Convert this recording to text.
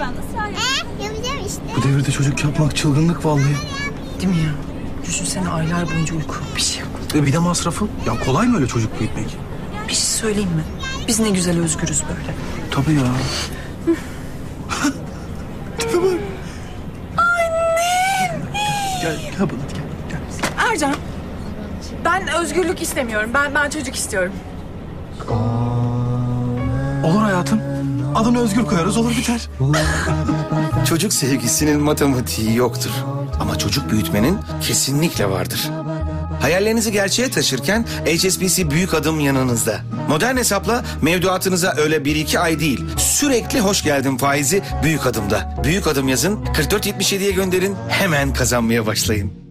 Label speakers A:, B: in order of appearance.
A: ben de ısrar yapıyorum.
B: Ee, yapacağım işte.
C: Bu devirde çocuk yapmak çılgınlık vallahi.
D: Değil mi ya? Düşünsene aylar boyunca uyku yok, bir şey yok.
C: E bir de masrafı. Ya kolay mı öyle çocuk büyütmek?
D: Bir şey söyleyeyim mi? Biz ne güzel özgürüz böyle.
C: Tabii ya. Tipe bak. Anne. Gel, gel bana gel. gel.
D: Ercan, ben özgürlük istemiyorum. Ben ben çocuk istiyorum.
C: Olur hayatım. Adını Özgür koyarız olur biter.
E: Çocuk sevgisinin matematiği yoktur. Ama çocuk büyütmenin kesinlikle vardır. Hayallerinizi gerçeğe taşırken HSBC büyük adım yanınızda. Modern hesapla mevduatınıza öyle bir iki ay değil. Sürekli hoş geldin faizi büyük adımda. Büyük adım yazın 4477'ye gönderin hemen kazanmaya başlayın.